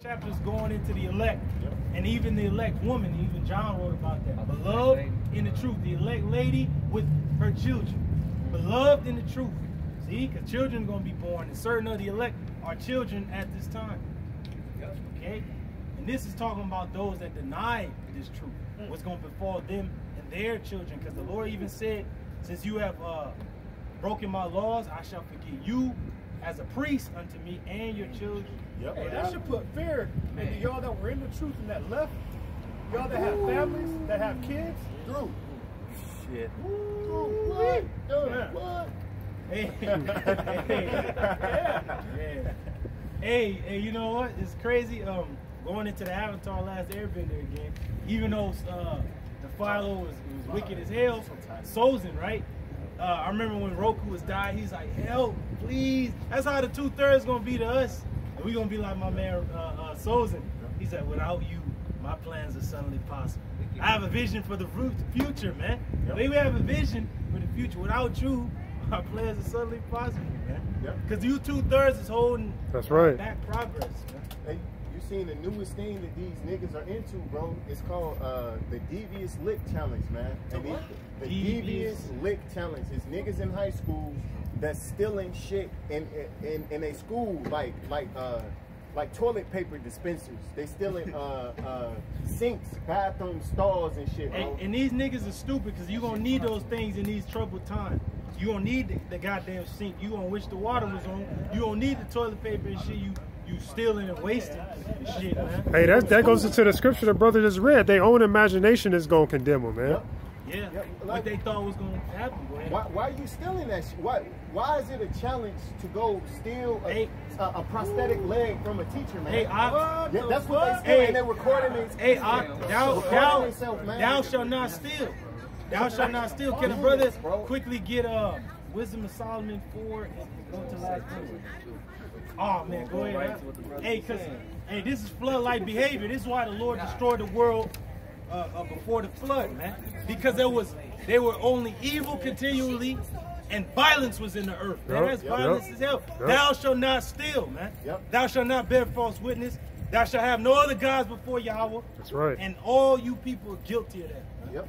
chapters going into the elect, and even the elect woman, even John wrote about that. Beloved in the truth, the elect lady with her children. Beloved in the truth. See, because children are going to be born, and certain of the elect are children at this time. Okay? And this is talking about those that deny this truth. What's going to befall them and their children. Because the Lord even said, since you have uh, broken my laws, I shall forgive you as a priest unto me and your children. Yep. Hey, that should put fear into y'all that were in the truth and that left. Y'all that have families, that have kids. Through. Shit. Through what? Yeah. what? Hey, hey, yeah. hey, hey, you know what? It's crazy. Um, going into the Avatar Last Airbender again, even though uh, the Philo was, was wicked as hell, Sozin, right? Uh, I remember when Roku was dying, he's like, help, please. That's how the two thirds gonna be to us. And we gonna be like my man uh, uh, Sozin. He said, without you, my plans are suddenly possible. I have a vision for the fu- future, man. Yep. We have a vision for the future. Without you, our plans are suddenly possible, man. Yep. Because you two thirds is holding That's right. back progress, man. Hey, seen the newest thing that these niggas are into, bro? It's called uh, the Devious Lick Challenge, man. And The what? The Devious- Devious Lick Challenge. It's niggas in high school that's stealing shit in in, in a school like like uh like toilet paper dispensers. They stealing uh uh sinks, bathroom stalls and shit, bro. And, and these niggas are stupid because you going to need those things in these troubled times. you going to need the, the goddamn sink. you going to wish the water was on. you going to need the toilet paper and shit you you stealing and wasting shit, man. Hey, that that goes into the scripture the brother just read. Their own imagination is gonna condemn them, man. Yep. Yeah. Yeah, what like- they thought was going to happen, boy. Why, why are you stealing that shit? Why, why is it a challenge to go steal a, Hey. a, a prosthetic leg from a teacher, man? Hey, I, yeah, that's what fuck? they steal, Hey. and they're recording it. Hey, I, thou, thou, themselves, thou shall not steal. Thou shall not steal. Can the Yes, brothers quickly get uh, Wisdom of Solomon 4 and go to last verse? Oh, man, go ahead. Hey, because, hey, this is flood-like behavior. This is why the Lord destroyed the world uh, uh, before the flood, man. Because there was, they were only evil continually and violence was in the earth. Man, Yep, that's yep, violence yep. as hell. Yep. Thou shalt not steal, man. Yep. Thou shalt not bear false witness. Thou shalt have no other gods before Yahweh. That's right. And all you people are guilty of that. Yep.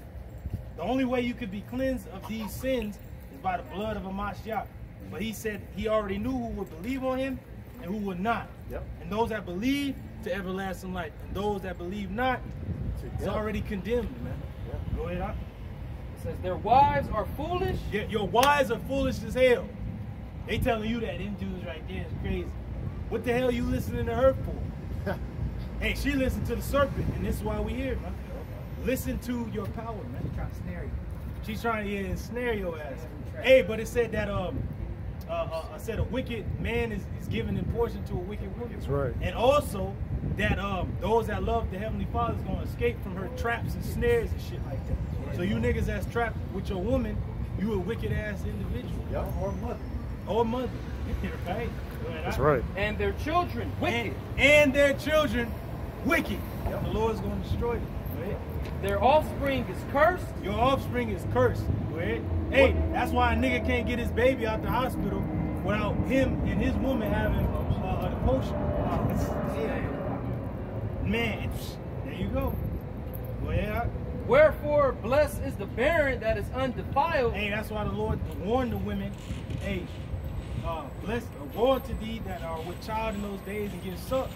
The only way you could be cleansed of these sins is by the blood of a Mashiach. But he said he already knew who would believe on him and who would not. Yep. And those that believe to everlasting life. And those that believe not, it's Yep. already condemned, man. Yep. Go ahead. Op. It says their wives are foolish. Your, your wives are foolish as hell. They telling you that them dudes right there is crazy. What the hell you listening to her for? hey, she listened to the serpent, and this is why we here, man. Listen to your power, man. She's Trying to snare you. She's trying to yeah, ensnare your ass. Hey, but it said that um, uh, uh, I said a wicked man is, is given in portion to a wicked woman. That's right. And also that um, those that love the heavenly Father is gonna escape from her traps and snares and shit like that. So you niggas that's trapped with your woman, you a wicked ass individual Yep. or mother or mother, right? That's right. And their children wicked. And, and their children wicked. The Lord's gonna destroy them. Go. Their offspring is cursed. Your offspring is cursed. Go ahead. Hey, that's why a nigga can't get his baby out the hospital without him and his woman having uh, a potion. Uh, Man, there you go. Go ahead. Wherefore, blessed is the barren that is undefiled. Hey, that's why the Lord warned the women. Hey, uh, bless, uh, woe to thee that are with child in those days and get sucked.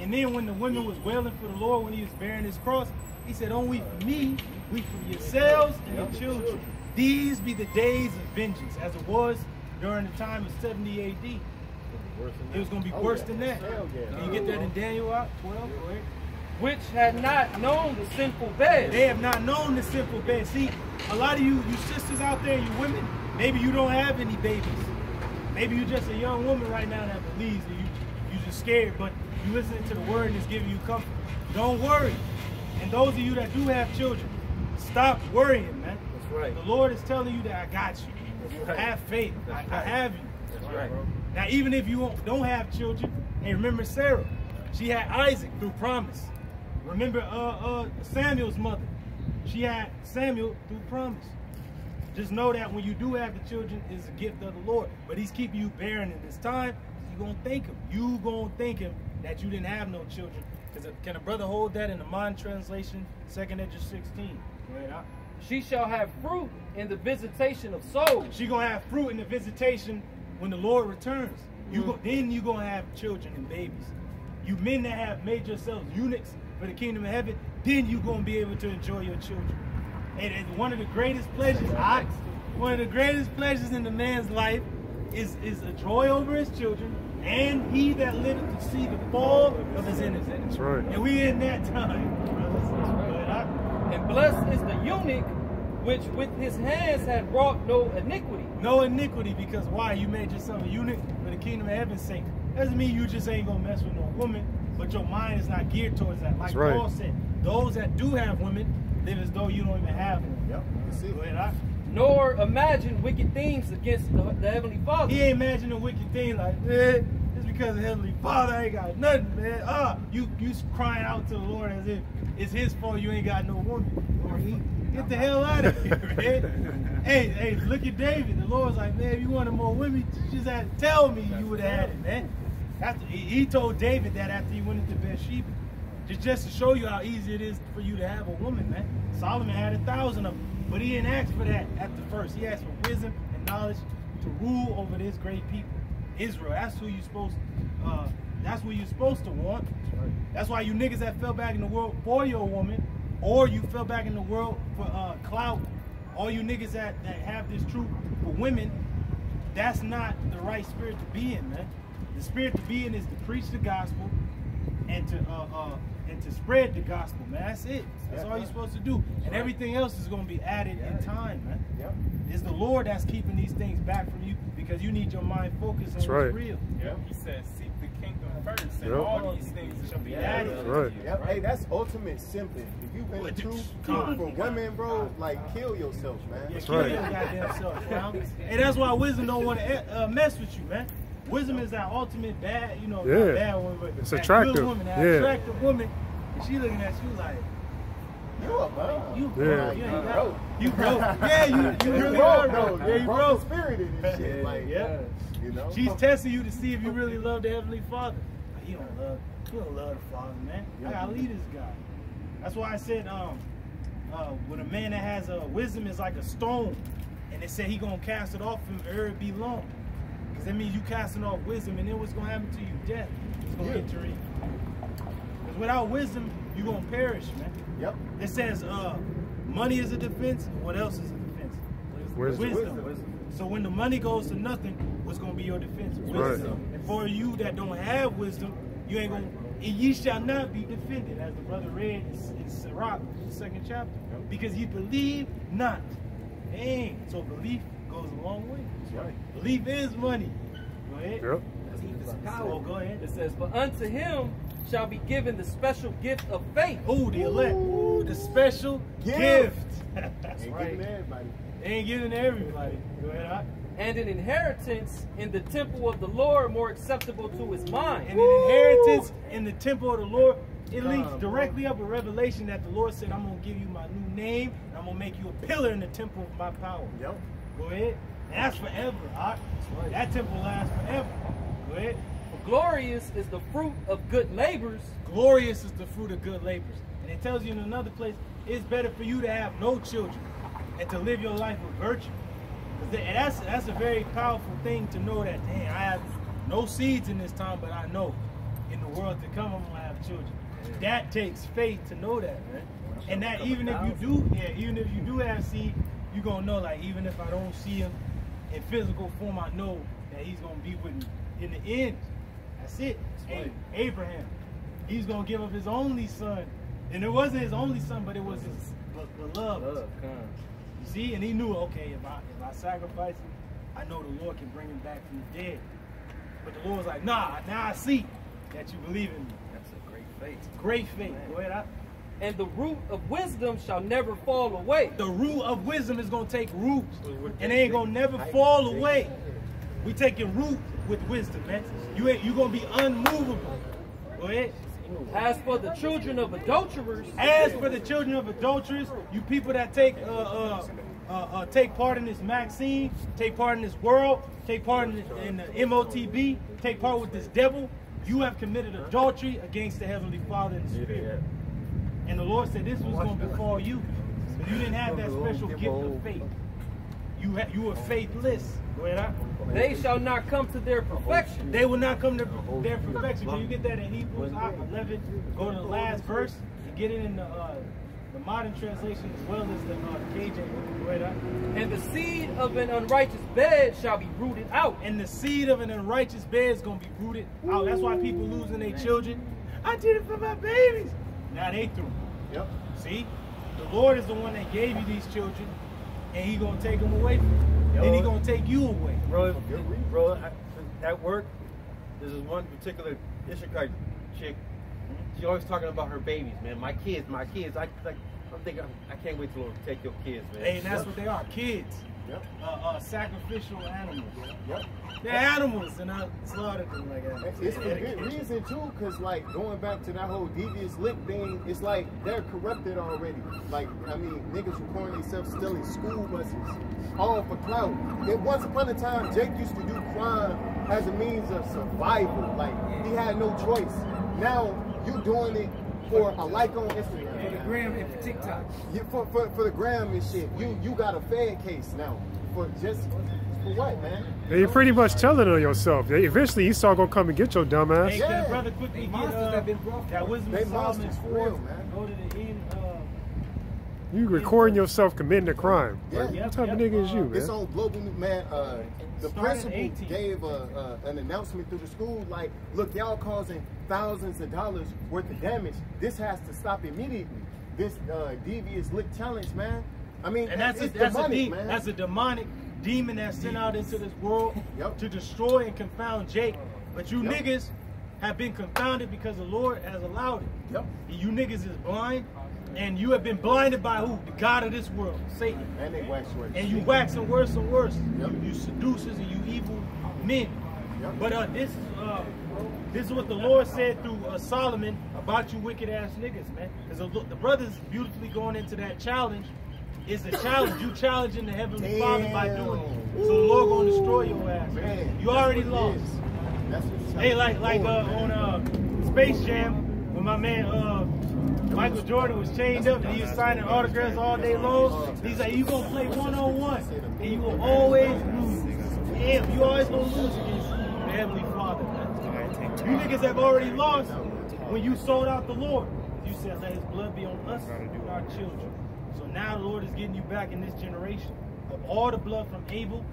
And then when the women was wailing for the Lord when he was bearing his cross, he said, Don't weep for me, weep for yourselves and your children. These be the days of vengeance, as it was during the time of 70 AD. It was going to be Oh, worse than that. Hell yeah. Can you get that in Daniel out? 12? Go which had not known the sinful bed. They have not known the simple bed. See, a lot of you, you sisters out there, you women, maybe you don't have any babies. Maybe you're just a young woman right now that believes that you you just scared, but you listening to the word and it's giving you comfort. Don't worry. And those of you that do have children, stop worrying, man. Right. The Lord is telling you that I got you. Right. Have faith. I, That's I have you. That's right. Now, even if you don't- don't have children, and remember Sarah, she had Isaac through promise. Remember uh, uh, Samuel's mother, she had Samuel through promise. Just know that when you do have the children, it's a gift of the Lord. But He's keeping you barren in this time. You gonna thank Him. You gonna thank Him that you didn't have no children. Because can a brother hold that in the Mon translation, second Edge 16? Go ahead, Ak. She shall have fruit in the visitation of souls. She gonna have fruit in the visitation when the Lord returns. You go, mm-hmm. then you gonna have children and babies. You men that have made yourselves eunuchs for the kingdom of heaven, then you gonna be able to enjoy your children. And it's one of the greatest pleasures. I, one of the greatest pleasures in the man's life is is a joy over his children, and he that liveth to see the fall of his enemies. That's right. And we in that time, brothers. But I- And blessed is the eunuch which with his hands had wrought no iniquity. No iniquity because why? You made yourself a eunuch for the kingdom of heaven's sake. Doesn't mean you just ain't gonna mess with no woman, but your mind is not geared towards that. Like That's right. Paul said, those that do have women live as though you don't even have them. Yep, that's it. Go ahead, I- Nor imagine wicked things against the, the heavenly Father. He ain't imagining a wicked thing like, man, it's because of Heavenly Father ain't got nothing, man. Ah, you you crying out to the Lord as if it's his fault you ain't got no woman. Or he, get the hell out of here, man. hey, hey, look at David. The Lord's like, man, if you wanted more women, just had to tell me you would have had it, man. After, he, told David that after he went into Bathsheba. Just, just to show you how easy it is for you to have a woman, man. Solomon had a thousand of them. But he didn't ask for that at the first. He asked for wisdom and knowledge to rule over this great people. Israel. That's who you supposed uh that's what you're supposed to want. That's why you niggas that fell back in the world for your woman, or you fell back in the world for uh clout, all you niggas that, that have this truth for women, that's not the right spirit to be in, man. The spirit to be in is to preach the gospel and to uh, uh and to spread the gospel, man. That's it. That's all you're supposed to do. And everything else is gonna be added in time, man. Yep. It's the Lord that's keeping these things back from you because you need your mind focused on That's what's right. real. Yeah, he said, seek the kingdom first, and Yep. all these things shall be Yeah. added. That's unto right. Yep. Hey, that's ultimate simping. If you've been What a the- truth God. for women, bro, like kill yourself, man. Yeah, That's kill right. your goddamn self, bro. And that's why wisdom don't want to uh, mess with you, man. Wisdom is that ultimate bad, you know, Yeah. not bad woman, but It's that attractive. good woman, that Yeah. attractive woman. And she looking at you like, You a bum. you Yeah. broke, you ain't You broke. you broke. Yeah, you, you You really broke, are bro. broke. Yeah, you broke broke. spirited and shit. Like, Yeah. you know. She's testing you to see if you really love the Heavenly Father. You don't love, you don't love the Father, man. I gotta lead this guy. That's why I said, um, uh, when a man that has a wisdom is like a stone, and they said he gonna cast it off him ere it be long. Cause that means you casting off wisdom, and then what's gonna happen to you? Death. It's gonna Yeah. enter in. Cause without wisdom, you gonna perish, man. Yep. It says, uh, money is a defense. What else is a defense? Wisdom. Wisdom. So when the money goes to nothing, what's gonna be your defense? Right. Wisdom. And for you that don't have wisdom, you ain't gonna. And ye shall not be defended, as the brother read in, in Sirach, the second chapter, because you believe not. Dang. So belief goes a long way. right. Belief is money. Go ahead. Yep. Oh, go ahead. It says, For unto him shall be given the special gift of faith. Oh, the elect. Ooh, the special Gift. gift. That's Ain't right. giving everybody. They ain't giving to everybody. Go ahead. Hot. and an inheritance in the temple of the Lord more acceptable to his mind. and an inheritance in the temple of the Lord. It links directly up with Revelation that the Lord said, I'm going to give you my new name, and I'm going to make you a pillar in the temple of my power. Yep. Go ahead. And that's forever. All right? That temple lasts forever. Go ahead. For glorious is the fruit of good labors, Glorious is the fruit of good labors. And it tells you in another place, it's better for you to have no children and to live your life with virtue. And that's, that's a very powerful thing to know that, dang, I have no seeds in this time, but I know in the world to come, I'm going to have children. That takes faith to know that, man. And that even if you do, yeah, even if you do have seed, you're going to know, like, even if I don't see him in physical form, I know that he's going to be with me in the end. That's it. Hey, Abraham, he's going to give up his only son. And it wasn't his only son, but it was his be- beloved. You see, and he knew, okay, if I if I sacrifice him, I know the Lord can bring him back from the dead. But the Lord's like, nah, now I see that you believe in me. That's a great faith. Great faith. Go ahead. I, And the root of wisdom shall never fall away. the root of wisdom is gonna take root, and it ain't gonna never fall away. We taking root with wisdom, man. You ain't you gonna be unmovable. Go ahead. As for the children of adulterers, As for the children of adulterers, you people that take uh, uh, uh, uh, take part in this vaccine, take part in this world, take part in the, in the MOTB, take part with this devil, you have committed adultery against the heavenly Father and the spirit. And the Lord said this was going to befall you. But you didn't have that special gift of faith. You ha- you were faithless. ¿Verdad? They shall not come to their perfection. They will not come to their perfection. Can you get that in Hebrews 11? Go to the last verse and get it in the uh, the modern translation as well as the uh, KJ. ¿verdad? And the seed of an unrighteous bed shall be rooted out. And the seed of an unrighteous bed is going to be rooted out. That's why people losing their children. I did it for my babies. Now they through. Yep. See, the Lord is the one that gave you these children, and He gonna take them away from you. Then He gonna take you away. Bro, bro, I, at work, there's this one particular Ishikite chick. Mm-hmm. She always talking about her babies, man. My kids, my kids. I like, I'm thinking, I can't wait to take your kids, man. Hey, and that's what they are, kids. Yep. Uh, uh, sacrificial animals. Yep. They're animals, and I slaughtered them like that. It's for good reason too, cause like going back to that whole devious lick thing, it's like they're corrupted already. Like I mean, niggas recording themselves stealing school buses, all for clout. And once upon a time, Jake used to do crime as a means of survival. Like he had no choice. Now you doing it for a like on Instagram. For the gram and for TikTok. You, for, for, for the gram and shit. You you got a Fed case now. For just for what, man? Yeah, You're pretty much telling on yourself. Yeah, Eventually, Esau gonna come and get your dumb Hey, ass. can Yeah. the brother quickly They get monsters uh, that been brought that forth. wisdom They of Solomon for 4? real, man. Go to the end. Uh, You recording yourself committing a crime. Yeah. Like, Yep, what type of nigga is uh, you, It's man? on Global New Man. Uh, the principal gave a, uh, an announcement through the school like, look, y'all causing thousands of dollars worth of damage. This has to stop immediately. This uh, devious lick challenge, man. I mean, And that's a, that's, demonic, a de- man. that's a demonic demon that's sent out into this world Yep. to destroy and confound Jake. But you Yep. niggas have been confounded because the Lord has allowed it. Yep. You niggas is blind, and you have been blinded by who? The God of this world, Satan. And they wax work. And you waxing worse and worse. Yep. You, you seducers and you evil men. Yep. But uh, this uh, this is what the Lord said through uh, Solomon about you wicked ass niggas, man. Because the, the brothers beautifully going into that challenge is a challenge. You challenging the heavenly Father by doing it. So the Lord gonna destroy your ass. Man, you already lost. is. That's what Hey, like like uh, on uh, Space Jam, when my man uh, Michael Jordan was chained up and he was signing autographs all day long. He's like, you gonna play one on one, and you will always lose. Damn, you always gonna lose against the Heavenly Father. You niggas have already lost when you sold out the Lord. You said, let His blood be on us and our children. So now the Lord is getting you back in this generation. Of all the blood from Abel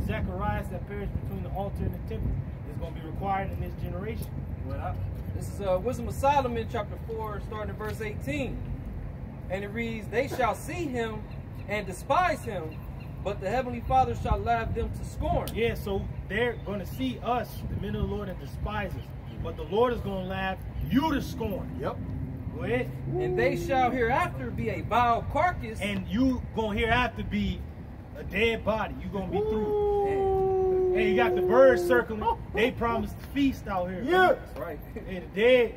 to Zacharias that perished between the altar and the temple is going to be required in this generation. Well, I- This is uh, Wisdom of Solomon, chapter 4, starting at verse 18. And it reads, They shall see him and despise him, but the heavenly Father shall laugh them to scorn. Yeah, so they're going to see us, the men of the Lord, and despise us. But the Lord is going to laugh you to scorn. Yep. Go ahead. And they shall hereafter be a vile carcass, And you going to hereafter be a dead body. you going to be through. Hey, you got the birds circling. They promised to feast out here. Yeah. That's right. Hey, the dead,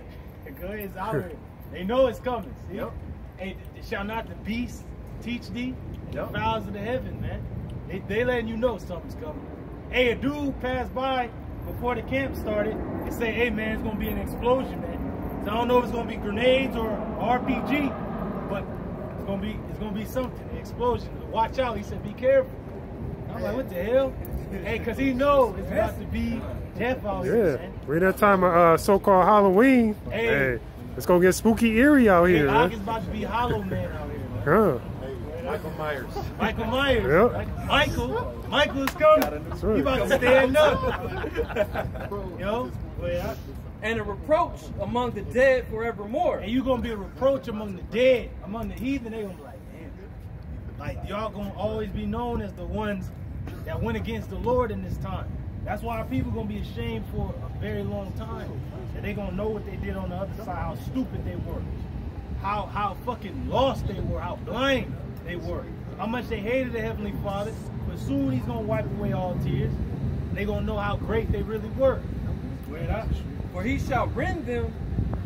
go ahead, it's out here. They know it's coming. See? Yep. Hey, shall not the beast teach thee? Yep. The fowls of the heaven, man. They, they letting you know something's coming. Hey, a dude passed by before the camp started and say, hey, man, it's going to be an explosion, man. So I don't know if it's going to be grenades or RPG, but it's going to be it's going to be something, an explosion. Watch out. He said, be careful. I'm like, what the hell? Hey, because he knows it's about to be death out here, Yeah. man. We're in that time of uh, so-called Halloween. Hey. Hey, it's gonna get spooky eerie out Hey, here, Ock man. is about to be Hollow Man out here, man. Huh. Michael Myers. Michael Myers. Yep. Like- Michael. Michael is coming. right. He about to stand up. Yo, well, and a reproach among the dead forevermore. and you gonna be a reproach among the dead, among the heathen. They gonna be like, damn. Like y'all gonna always be known as the ones that went against the Lord in this time. That's why our people gonna be ashamed for a very long time. And they gonna know what they did on the other side, how stupid they were, how how fucking lost they were, how blind they were, how much they hated the Heavenly Father. But soon He's gonna wipe away all tears. They gonna know how great they really were. For he shall rend them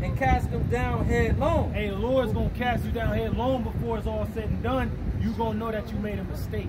and cast them down headlong. Hey, the Lord's gonna cast you down headlong before it's all said and done. You gonna know that you made a mistake.